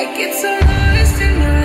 I get so lost in my